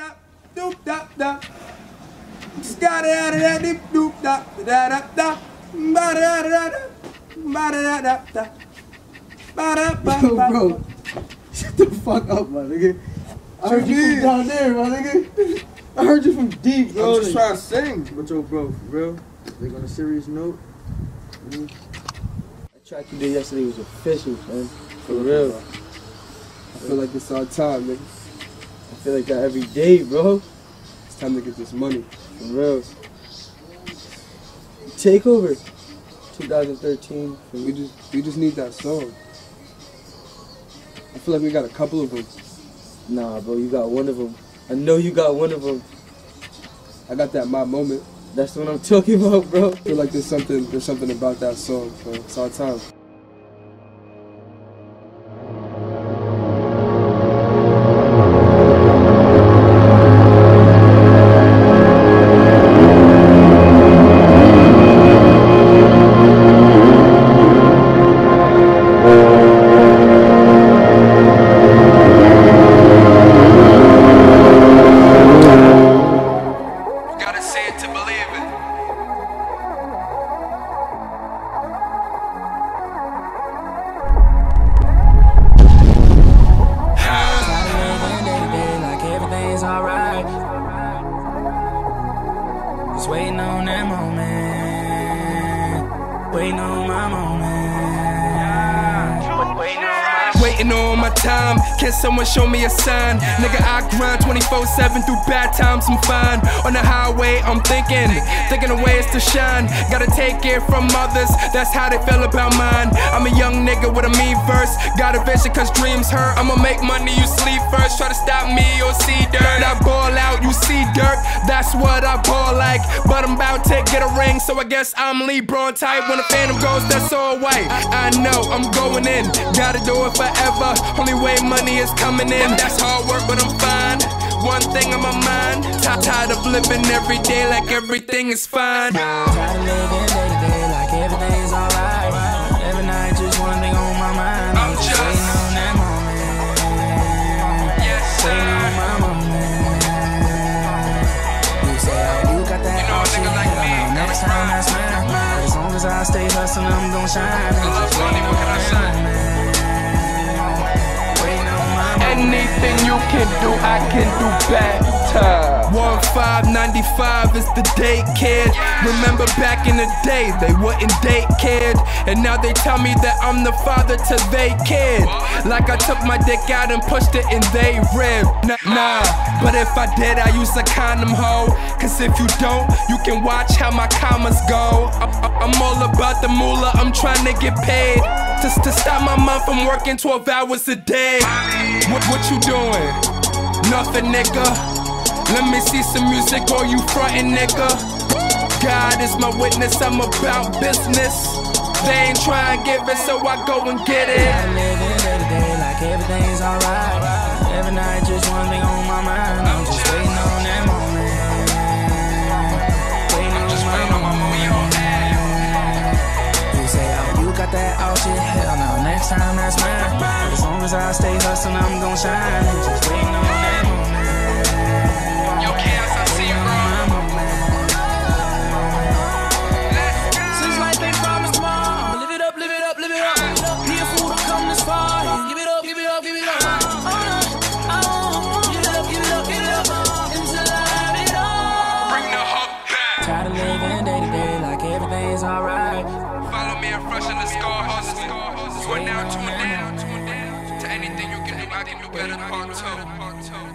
da doop da da. Ska da da da dip doop da da da da. Ba da da da. Ba da da da da. Ba da ba Yo, ba. bro, shut the fuck up, my nigga. I heard you from down there, my nigga. I heard you from deep, bro. I'm just trying to sing. But yo, bro, for real, like on a serious note, mm, that track you did yesterday was official, man. For real. I feel like it's our time, nigga. I feel like that every day, bro. It's time to get this money. For real. Takeover. 2013. We just we just need that song. I feel like we got a couple of them. Nah, bro, you got one of them. I know you got one of them. I got that my moment. That's what I'm talking about, bro. I feel like there's something there's something about that song, bro. It's our time. Believe it. Living day to day like everything's alright. Just waiting on that moment. Waiting on my moment. Waiting on my Waiting on my time, can someone show me a sign? Nigga, I grind 24 7 through bad times, I'm fine. On the highway, I'm thinking, thinking of ways to shine. Gotta take it from others, that's how they feel about mine. I'm a young nigga with a mean verse, got a vision cause dreams hurt. I'ma make money, you sleep first. Try to stop me, you'll see dirt. I ball out, you that's what I ball like. But I'm about to get a ring, so I guess I'm LeBron type. When the phantom goes, that's all white. I know I'm going in, gotta do it forever. Only way money is coming in, that's hard work, but I'm fine. One thing on my mind, Ti- tired of living every day like everything is fine. Tired of living day to day like everything's alright. Every night, just one thing Next time, that's mine. But as long as I stay hustling, I'm gon' shine. I love money, what can I say? Waiting on my moment. Anything you can do, I can do better. 1595 is the date, kid. Remember back in the day, they wouldn't date, kid. And now they tell me that I'm the father to they kid. Like I took my dick out and pushed it in they rib. Nah, nah, but if I did, I use a condom hoe. Cause if you don't, you can watch how my commas go. I'm all about the moolah, I'm trying to get paid. Just to stop my mom from working 12 hours a day. What, what you doing? Nothing, nigga. Let me see some music or you frontin', nigga. God is my witness, I'm about business. They ain't trying to give it, so I go and get it. I live day to day like everything's alright. Every night, just one thing on my mind. I'm just waiting on that moment. Waiting on my moment. You say, oh, you got that all shit. Hell no, next time that's mine. As long as I stay hustling, I'm gon' shine. You are now tuned in to anything you can do. I can do better. Part two.